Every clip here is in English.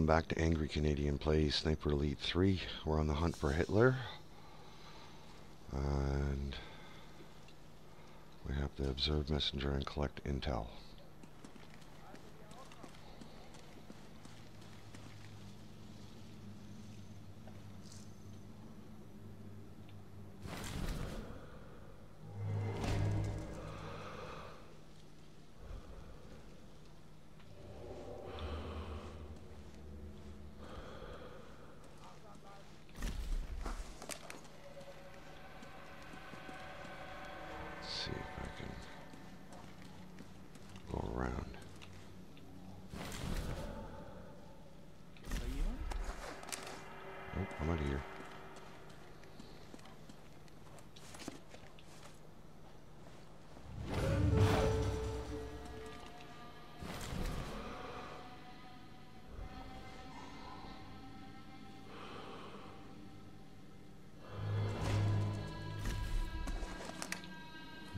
welcome back to Angry Canadian Plays Sniper Elite 3. We're on the hunt for Hitler. And we have to observe messenger and collect intel. see if I can go around. Nope, I'm out of here.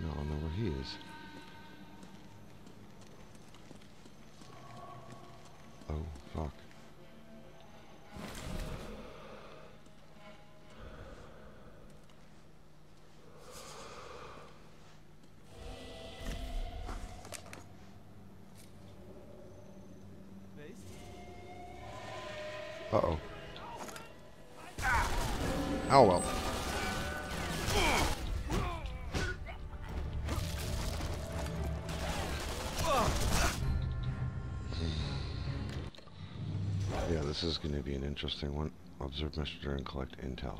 No, I know where he is. Oh, fuck. This is going to be an interesting one. Observe messenger and collect intel.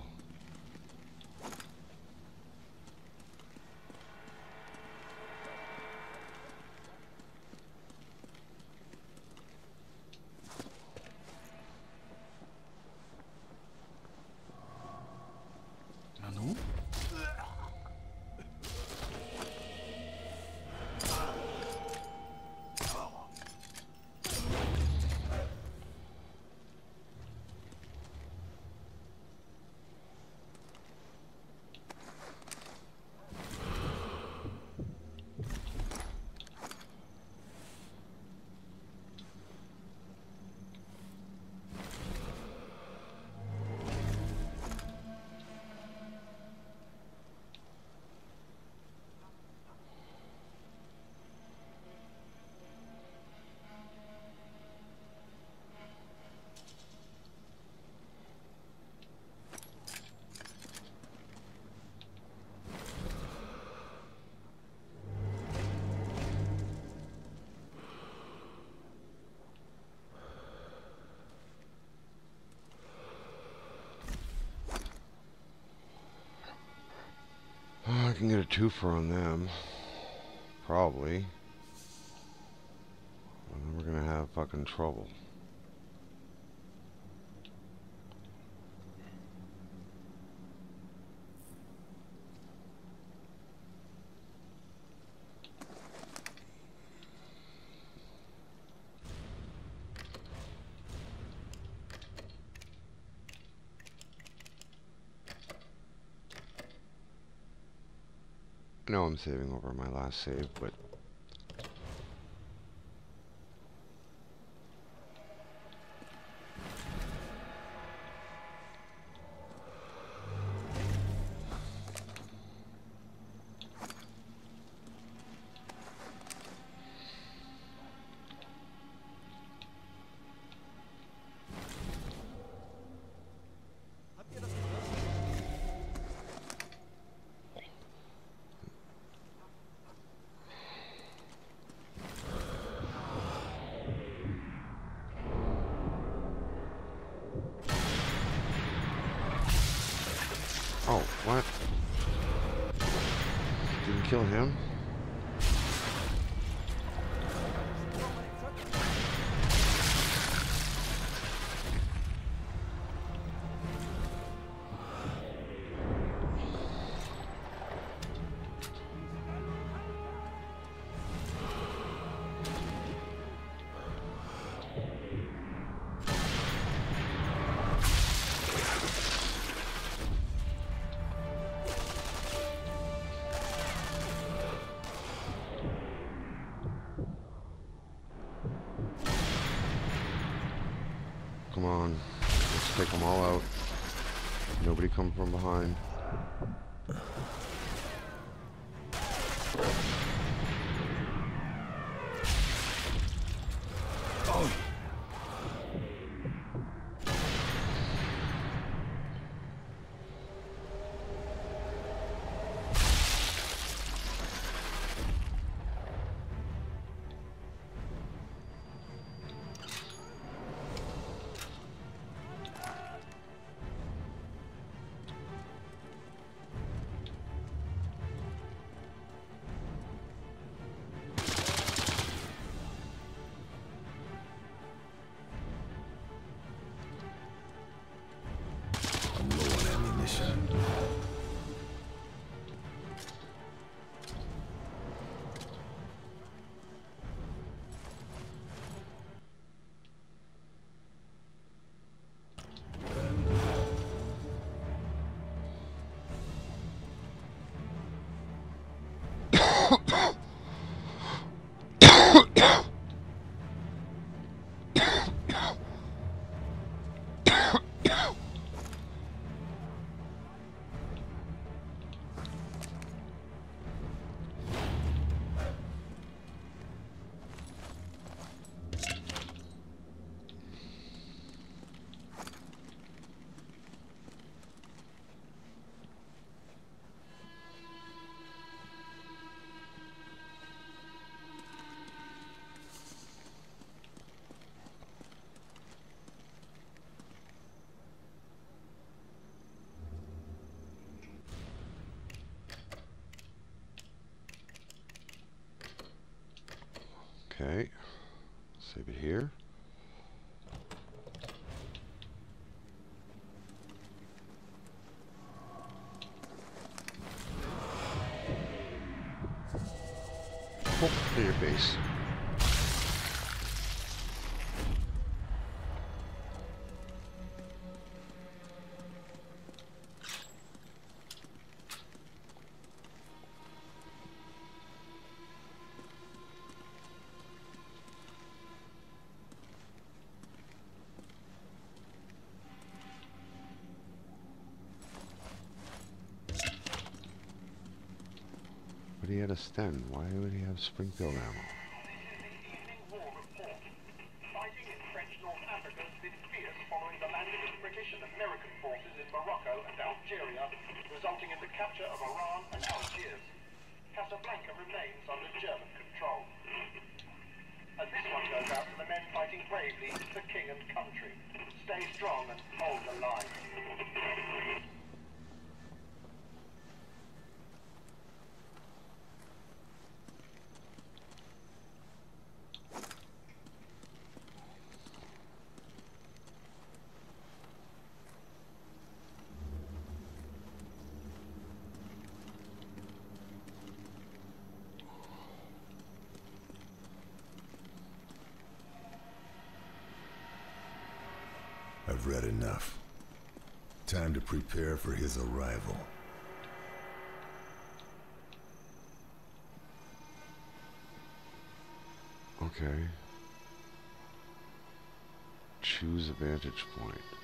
Can get a twofer on them. Probably. And we're gonna have fucking trouble. I know I'm saving over my last save, but kill him? Come on. Let's take them all out. Nobody come from behind. Okay. Save it here. To your base. German had a this Why would he have Springfield ammo? fighting bravely king and country. Stay strong and hold the line. I've read enough. Time to prepare for his arrival. Okay. Choose a vantage point.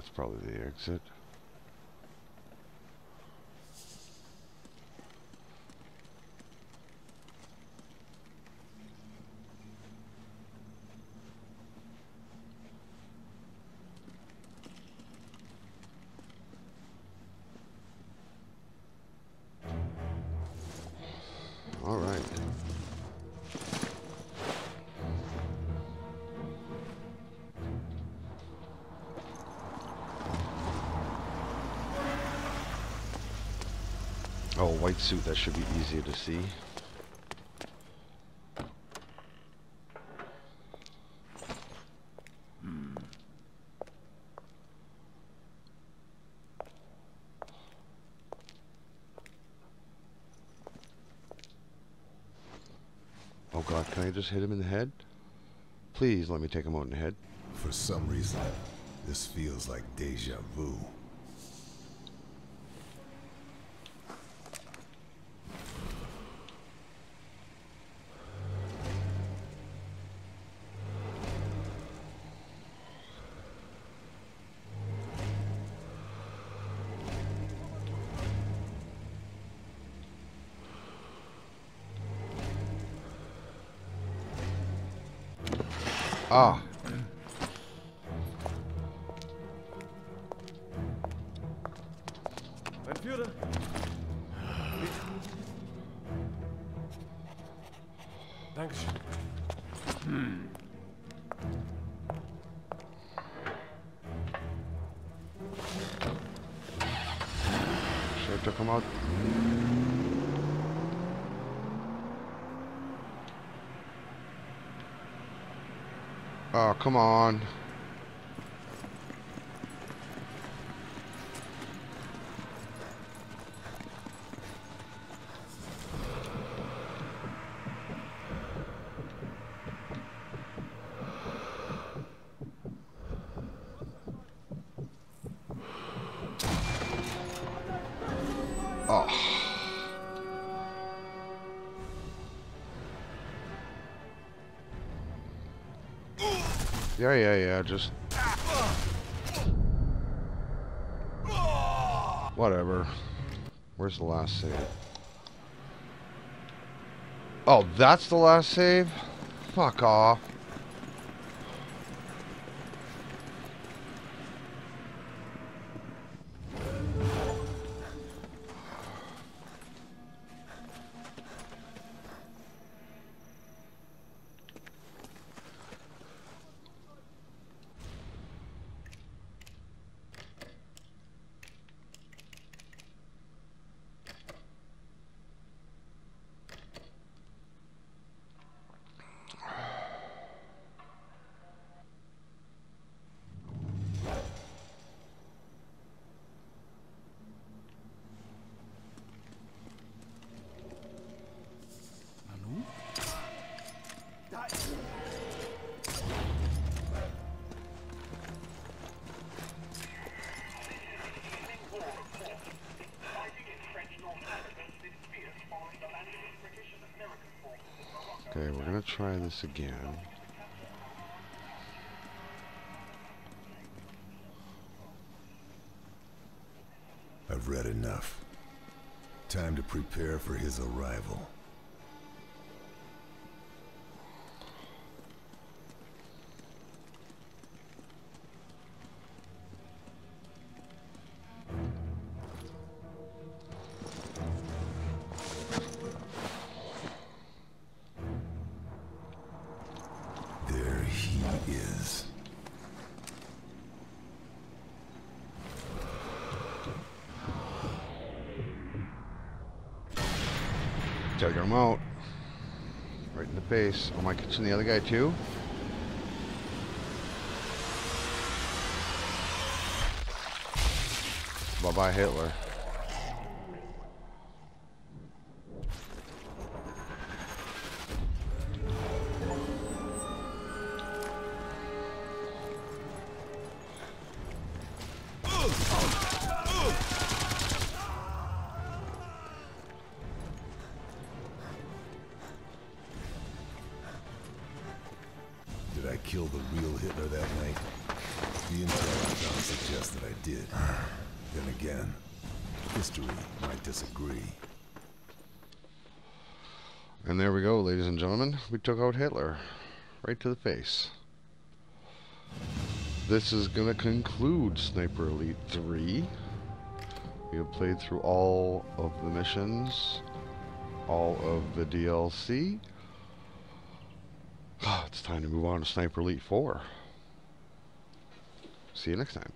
That's probably the exit. White suit, that should be easier to see. Hmm. Oh god. Can I just hit him in the head? Please let me take him out in the head. For some reason, this feels like deja vu. Ah. Mein Führer! Dankeschön. I took him out? Oh, come on. Oh. Yeah, yeah, yeah, just... Whatever. Where's the last save? Oh, that's the last save? Fuck off. This again. I've read enough. Time to prepare for his arrival. Take him out. Right in the face. Oh, Am I catching the other guy too? Bye bye Hitler. Did kill the real Hitler that night? The intel I found suggests that I did. Then again, history might disagree. And there we go, ladies and gentlemen. We took out Hitler. Right to the face. This is going to conclude Sniper Elite 3. We have played through all of the missions, all of the DLC. Ah, it's time to move on to Sniper Elite 4. See you next time.